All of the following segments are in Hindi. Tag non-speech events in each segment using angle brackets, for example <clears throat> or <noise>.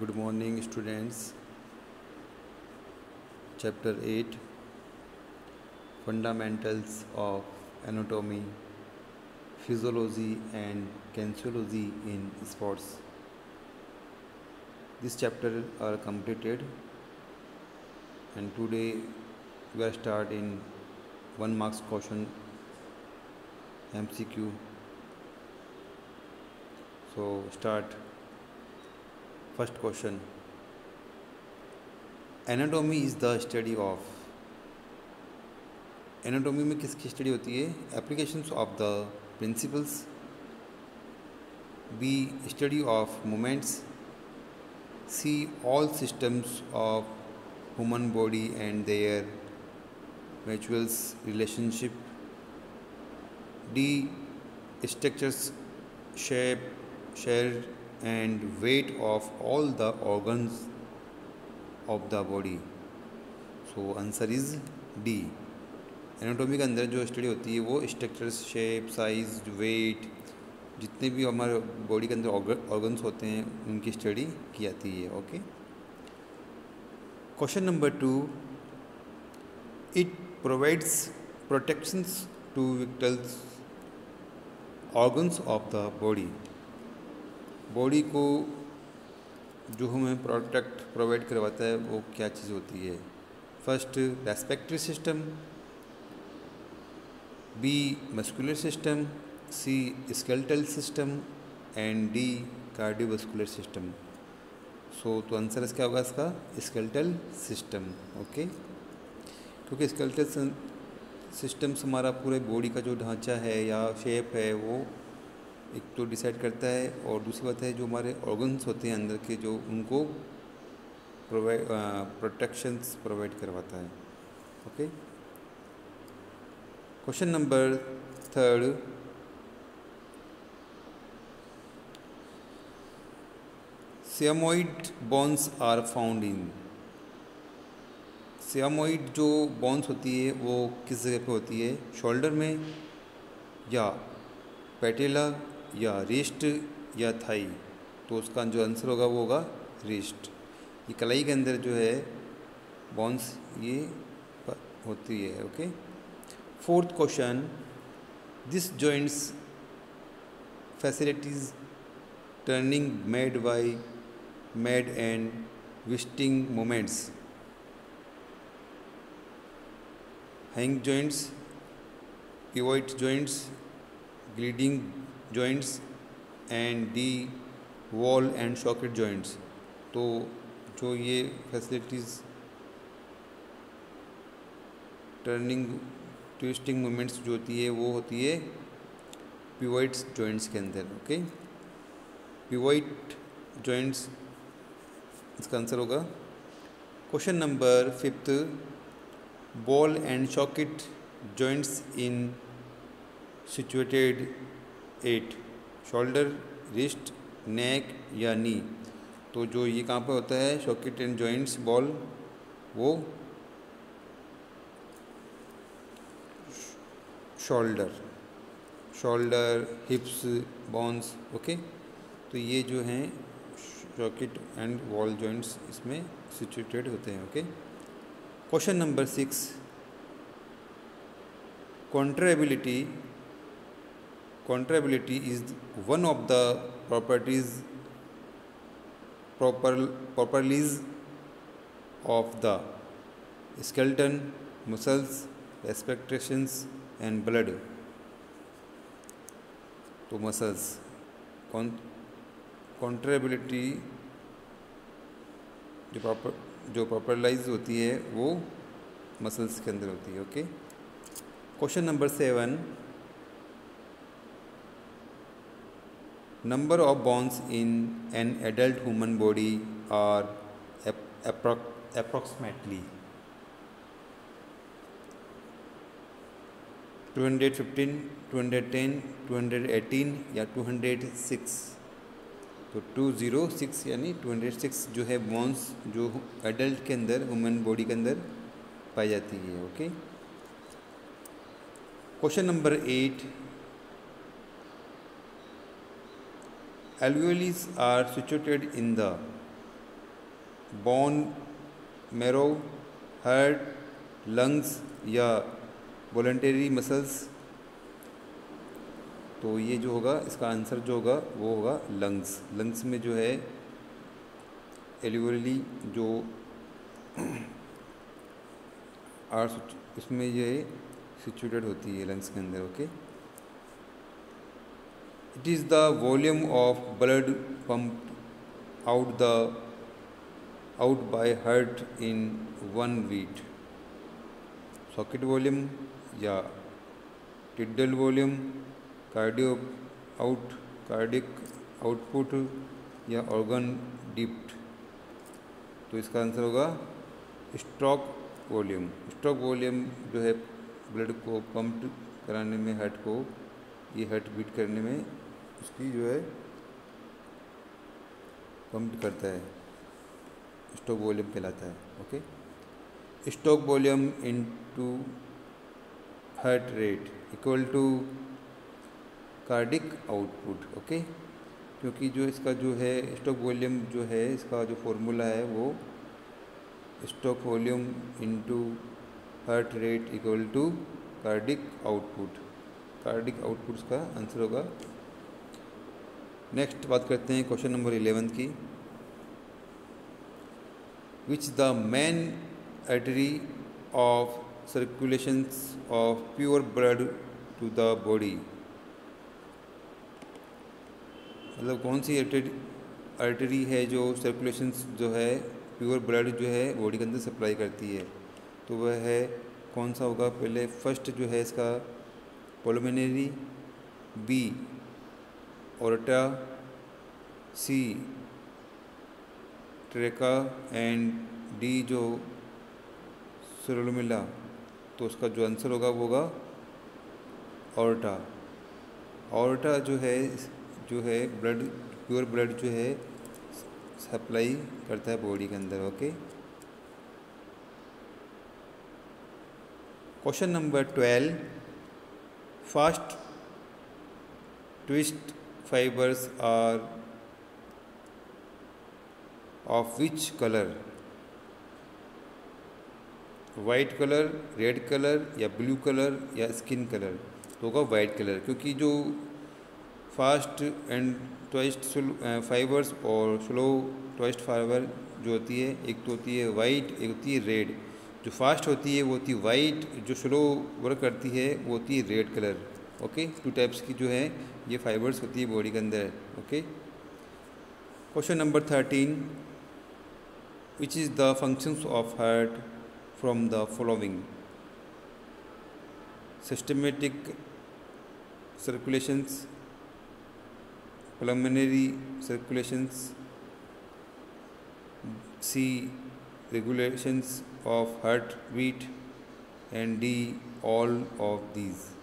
Good morning, students. Chapter 8 Fundamentals of Anatomy, Physiology, and Kinesiology in Sports. This chapter are completed, and today we are start in one marks question MCQ. So start. First question. Anatomy is the study of anatomy में किसकी स्टडी होती है? Applications of the principles B study of moments C all systems of human body and their mutuals relationship D structures shape share and weight of all the organs of the body. So, answer is d. Anatomy के अंदर जो स्टडी होती है, वो स्ट्रक्चर्स शेप साइज़ वेट जितने भी हमारे बॉडी के अंदर ऑर्गन्स होते हैं, उनकी स्टडी की जाती है okay question number two it provides protections to vitals organs of the body body को जो हमें प्रोटेक्ट प्रोवाइड करवाता है, वो क्या चीज़ होती है? First, respiratory system B muscular system C skeletal system and D cardiovascular system. So तो आंसर इसका होगा इसका, स्केल्टल सिस्टम ओके क्योंकि स्केल्टल सिस्टम्स हमारा पूरे बॉडी का जो ढांचा है या शेप है, वो एक तो डिसाइड करता है और दूसरी बात है जो हमारे ऑर्गन्स होते हैं अंदर के जो उनको प्रोवाइड प्रोटेक्शंस प्रोवाइड करवाता है। Okay question number third sesamoid bones are found in sesamoid जो बॉन्स होती है, वो किस जगह पे होती है? शोल्डर में या पेटेला या रिस्ट या थाई तो उसका जो आंसर होगा वो होगा रिस्ट ये कलाई के अंदर जो है बॉन्स ये होती है okay fourth question this joints facilities turning made by made and twisting movements hinge joints pivot joints gliding joints and D ball and socket joints तो जो ये फैसिलिटीज़ टर्निंग ट्विस्टिंग मूवमेंट्स जो होती है, वो होती है पिवॉइट्स जॉइंट्स के अंदर ओके पिवॉइट जॉइंट्स इसका आंसर होगा। Question number fifth ball and socket joints in situated at, shoulder, wrist, neck या नी। तो जो ये कहाँ पे होता है, शॉकेट एंड जॉइंट्स, बॉल, वो shoulder shoulder, hips, bones, okay? तो ये जो हैं, शॉकेट एंड वॉल जॉइंट्स इसमें सिचुएटेड होते हैं, okay? Question number six, contractility contractility is one of the properties proper properties of the skeleton muscles expectations and blood तो मसल्स कॉन्ट्रेबिलिटी जो प्रॉपर जो प्रॉपरलाइज होती है वो मसल्स के अंदर होती है okay question number seven Number of bones in an adult human body are appro approximately 215, 210, 218 या 206 तो 206 यानी 206 जो है बोन्स जो एडल्ट के अंदर ह्यूमन बॉडी के अंदर पाई जाती है okay question number eight Alveoli are situated in the bone marrow heart lungs या वॉल्टरी मसल्स तो ये जो होगा, इसका आंसर जो होगा, वो होगा लंग्स लंग्स में जो है एलिवरली जो <clears throat> आर्ट इसमें ये सिचुएटेड होती है लंग्स के अंदर okay it is the volume of blood pump out the out by heart in one beat socket volume या tidal volume cardio out cardiac output या ऑर्गन डिप्ट तो इसका आंसर होगा स्ट्रोक वॉल्यूम स्ट्रोक वॉल्यूम जो है ब्लड को पंप कराने में हार्ट को, ये हार्ट बीट करने में उसकी जो है पंप करता है। स्ट्रोक वॉल्यूम कहलाता है okay stroke volume into heart rate equal to cardiac output okay क्योंकि जो इसका जो है स्टॉक वॉल्यूम जो है, इसका जो फॉर्मूला है, वो stock volume into heart rate equal to cardiac output cardiac output का आंसर होगा नेक्स्ट बात करते हैं क्वेश्चन नंबर इलेवन की। Which the main artery of circulations of pure blood to the body मतलब कौन सी आर्टरी है जो सर्कुलेशन जो है प्योर ब्लड जो है बॉडी के अंदर सप्लाई करती है? तो वह है, कौन सा होगा? पहले फ़र्स्ट जो है इसका pulmonary B aorta, C, trachea and D जो सुरमिला तो उसका जो आंसर होगा वो होगा ऑर्टा ऑर्टा जो है जो है ब्लड, प्योर ब्लड जो है, सप्लाई करता है बॉडी के अंदर, okay? Question number twelve, fast twist fibres are of which colour white colour red colour या ब्लू कलर या स्किन कलर तो होगा वाइट कलर क्योंकि जो फास्ट एंड ट्वाइस्ट फाइबर्स और स्लो ट्वाइस्ट फाइबर जो होती है, एक तो होती है वाइट एक होती है रेड जो फास्ट होती है, वो होती है वाइट जो स्लो वर्क करती है, वो होती है red colour okay two types की जो है, ये फाइबर्स होती है बॉडी के अंदर okay question number thirteen which is the functions of heart from the following systematic circulations pulmonary circulations, C regulations of heart beat and D all of these.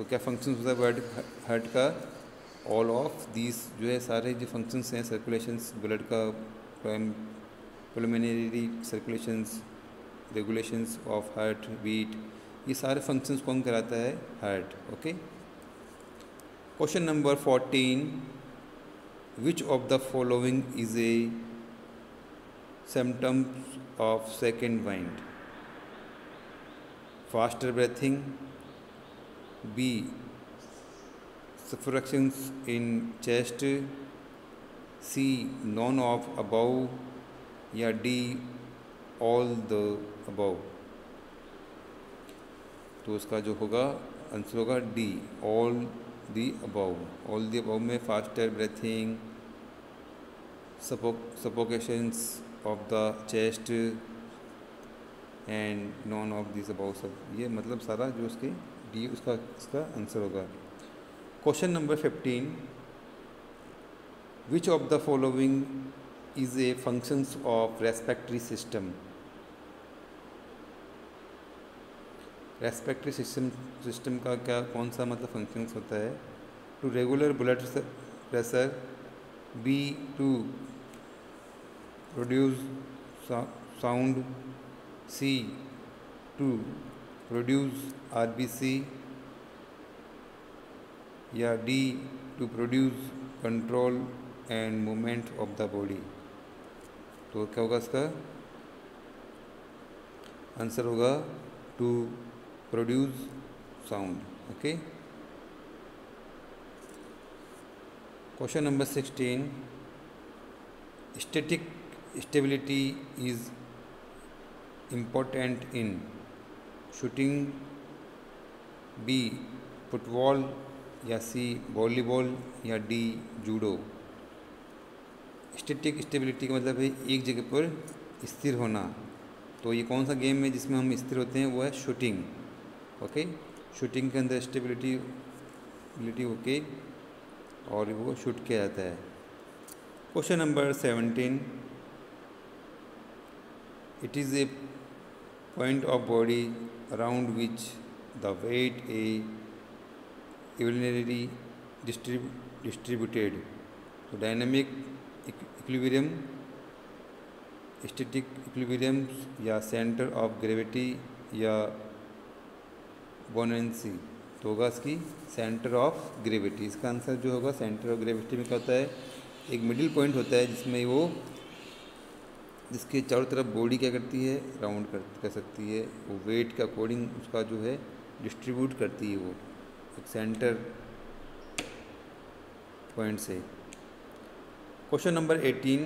तो क्या फ़ंक्शंस होता है ब्लड हार्ट का ऑल ऑफ़ दीज जो है सारे जो फ़ंक्शंस हैं सर्कुलेशंस ब्लड का pulmonary circulations regulations of heart beat ये सारे फ़ंक्शंस कौन कराता है heart okay? Question number 14 Which of the following is a symptom of second wind? Faster breathing, B. Suffocations in chest, C. None of above, या D. All the above. तो उसका जो होगा आंसर होगा D all the above. All the above में faster breathing, suffocations of the chest and none of this above सब ये मतलब सारा जो उसके डी उसका, इसका आंसर होगा। Question number fifteen which of the following is a functions of respiratory system respiratory system system का क्या, कौन सा मतलब फ़ंक्शंस होता है? To regular blood pressure B to produce sound C to produce RBC या D to produce control and movement of the body तो क्या होगा इसका? आंसर होगा to produce sound okay question number sixteen static stability is important in shooting B, football या सी, वॉलीबॉल या डी, जूडो। स्टेटिक स्टेबिलिटी का मतलब है एक जगह पर स्थिर होना। तो ये कौन सा गेम है जिसमें हम स्थिर होते हैं? वो है शूटिंग। ओके? शूटिंग के अंदर स्टेबिलिटी बिलिटी ओके और वो शूट किया जाता है। Question number seventeen. It is a point of body around which the weight a evenly distributed तो डायनेमिक इक्विलिब्रियम स्टेटिक इक्विलिब्रियम या सेंटर ऑफ़ ग्रेविटी या बोनेंसी तो होगा इसकी सेंटर ऑफ़ ग्रेविटी इसका आंसर जो होगा सेंटर ऑफ़ ग्रेविटी में क्या होता है? एक मिडिल पॉइंट होता है जिसमें वो जिसके चारों तरफ़ बॉडी क्या करती है? राउंड कर कर सकती है। वो वेट के अकॉर्डिंग उसका जो है डिस्ट्रीब्यूट करती है वो। एक सेंटर पॉइंट से। Question number eighteen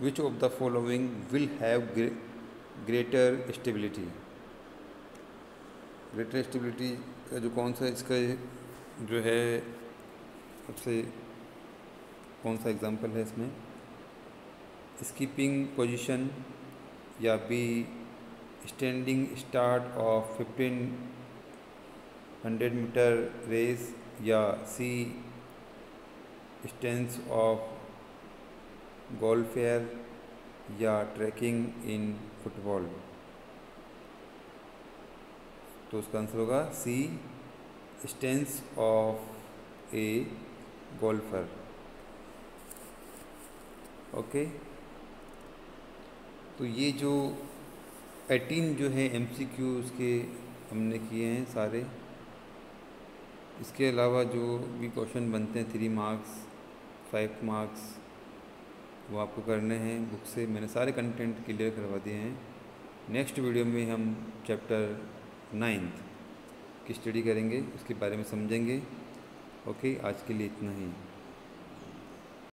which of the following will have greater stability greater stability का जो कौन सा इसका जो है, सबसे कौन सा एग्जांपल है इसमें? स्कीपिंग पोजीशन या B standing start of fifteen hundred metre race या सी स्टेंस ऑफ़ गोल्फेयर या ट्रैकिंग इन फुटबॉल। तो उसका आंसर होगा C stance of a golfer. Okay? तो ये जो एटीन जो है एम सी क्यू उसके हमने किए हैं सारे, इसके अलावा जो भी क्वेश्चन बनते हैं थ्री मार्क्स फाइव मार्क्स वो आपको करने हैं बुक से। मैंने सारे कंटेंट क्लियर करवा दिए हैं। नेक्स्ट वीडियो में हम चैप्टर नाइन्थ की स्टडी करेंगे, उसके बारे में समझेंगे। ओके आज के लिए इतना ही।